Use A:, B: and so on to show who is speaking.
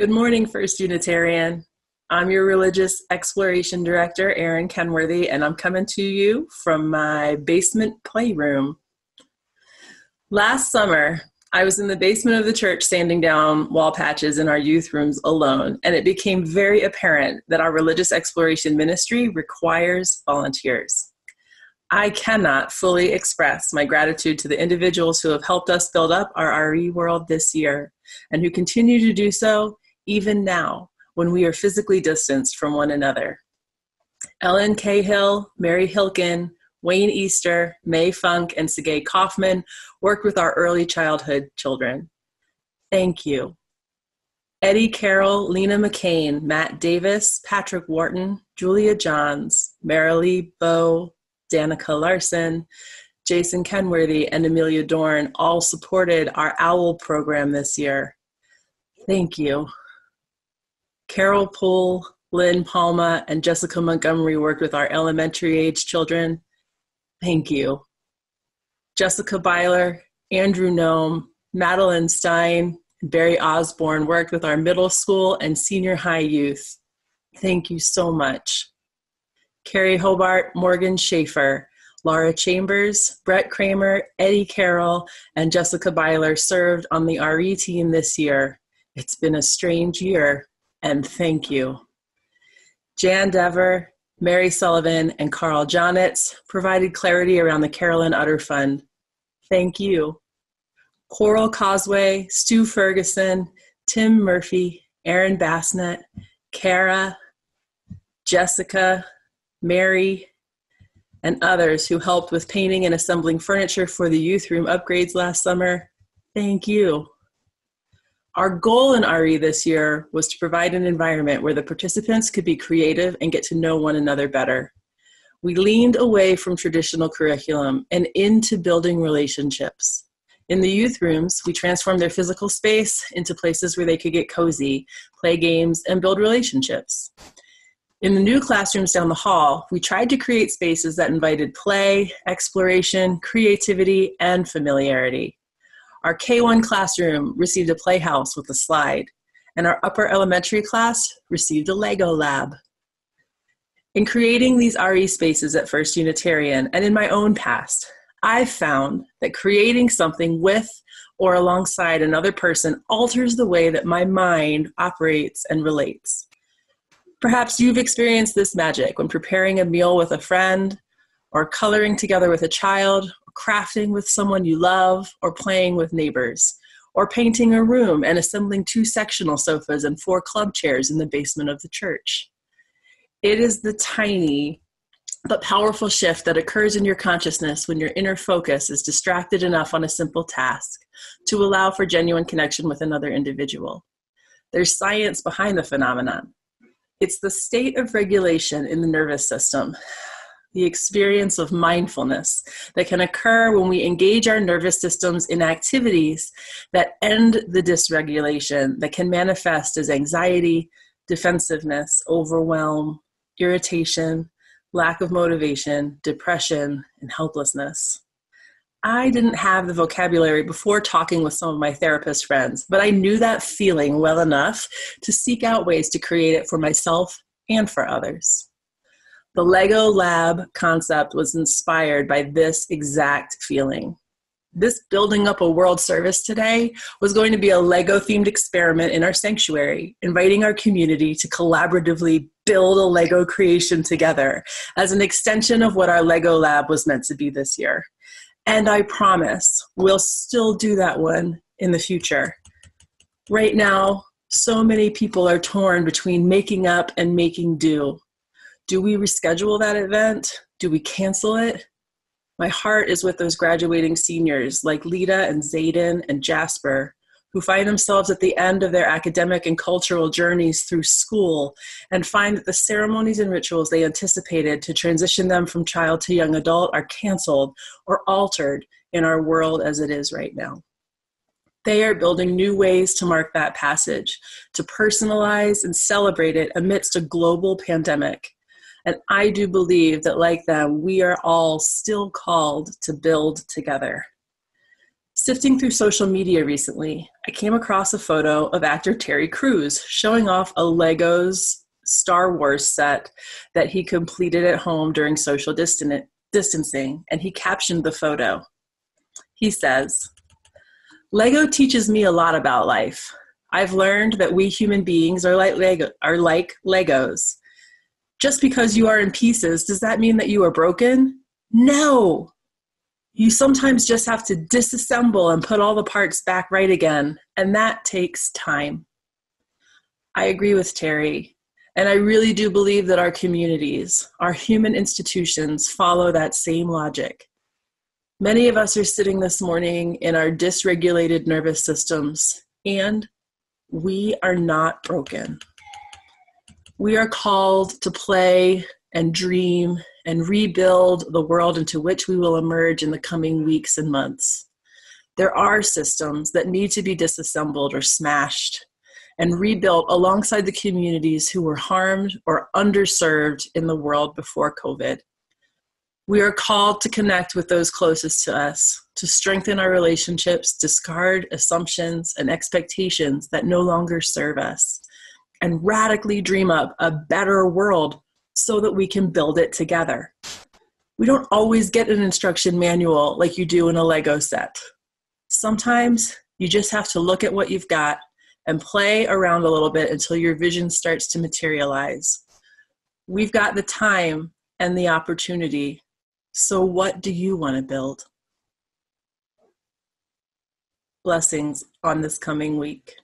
A: Good morning, First Unitarian. I'm your Religious Exploration Director, Erin Kenworthy, and I'm coming to you from my basement playroom. Last summer, I was in the basement of the church sanding down wall patches in our youth rooms alone, and it became very apparent that our religious exploration ministry requires volunteers. I cannot fully express my gratitude to the individuals who have helped us build up our RE world this year and who continue to do so even now when we are physically distanced from one another. Ellen Cahill, Mary Hilkin, Wayne Easter, May Funk, and Sergei Kaufman worked with our early childhood children. Thank you. Eddie Carroll, Lena McCain, Matt Davis, Patrick Wharton, Julia Johns, Marilee Bow, Danica Larson, Jason Kenworthy, and Amelia Dorn all supported our OWL program this year. Thank you. Carol Poole, Lynn Palma, and Jessica Montgomery worked with our elementary age children. Thank you. Jessica Byler, Andrew Nome, Madeline Stein, and Barry Osborne worked with our middle school and senior high youth. Thank you so much. Carrie Hobart, Morgan Schaefer, Laura Chambers, Brett Kramer, Eddie Carroll, and Jessica Byler served on the RE team this year. It's been a strange year, and thank you. Jan Dever, Mary Sullivan, and Carl Jonitz provided clarity around the Carolyn Utter Fund. Thank you. Coral Causeway, Stu Ferguson, Tim Murphy, Aaron Bassnett, Kara, Jessica, Mary, and others who helped with painting and assembling furniture for the youth room upgrades last summer. Thank you. Our goal in RE this year was to provide an environment where the participants could be creative and get to know one another better. We leaned away from traditional curriculum and into building relationships. In the youth rooms, we transformed their physical space into places where they could get cozy, play games, and build relationships. In the new classrooms down the hall, we tried to create spaces that invited play, exploration, creativity, and familiarity. Our K1 classroom received a playhouse with a slide, and our upper elementary class received a Lego lab. In creating these RE spaces at First Unitarian and in my own past, I've found that creating something with or alongside another person alters the way that my mind operates and relates. Perhaps you've experienced this magic when preparing a meal with a friend, or coloring together with a child, crafting with someone you love, or playing with neighbors, or painting a room and assembling two sectional sofas and four club chairs in the basement of the church. It is the tiny but powerful shift that occurs in your consciousness when your inner focus is distracted enough on a simple task to allow for genuine connection with another individual. There's science behind the phenomenon. It's the state of regulation in the nervous system the experience of mindfulness that can occur when we engage our nervous systems in activities that end the dysregulation that can manifest as anxiety, defensiveness, overwhelm, irritation, lack of motivation, depression, and helplessness. I didn't have the vocabulary before talking with some of my therapist friends, but I knew that feeling well enough to seek out ways to create it for myself and for others. The Lego Lab concept was inspired by this exact feeling. This building up a world service today was going to be a Lego themed experiment in our sanctuary, inviting our community to collaboratively build a Lego creation together as an extension of what our Lego Lab was meant to be this year. And I promise we'll still do that one in the future. Right now, so many people are torn between making up and making do. Do we reschedule that event? Do we cancel it? My heart is with those graduating seniors like Lita and Zayden and Jasper, who find themselves at the end of their academic and cultural journeys through school and find that the ceremonies and rituals they anticipated to transition them from child to young adult are canceled or altered in our world as it is right now. They are building new ways to mark that passage, to personalize and celebrate it amidst a global pandemic. And I do believe that, like them, we are all still called to build together. Sifting through social media recently, I came across a photo of actor Terry Crews showing off a Legos Star Wars set that he completed at home during social distancing, and he captioned the photo. He says, Lego teaches me a lot about life. I've learned that we human beings are like, Lego, are like Legos. Just because you are in pieces, does that mean that you are broken? No. You sometimes just have to disassemble and put all the parts back right again, and that takes time. I agree with Terry, and I really do believe that our communities, our human institutions, follow that same logic. Many of us are sitting this morning in our dysregulated nervous systems, and we are not broken. We are called to play and dream and rebuild the world into which we will emerge in the coming weeks and months. There are systems that need to be disassembled or smashed and rebuilt alongside the communities who were harmed or underserved in the world before COVID. We are called to connect with those closest to us, to strengthen our relationships, discard assumptions and expectations that no longer serve us, and radically dream up a better world so that we can build it together. We don't always get an instruction manual like you do in a Lego set. Sometimes you just have to look at what you've got and play around a little bit until your vision starts to materialize. We've got the time and the opportunity so, what do you want to build? Blessings on this coming week.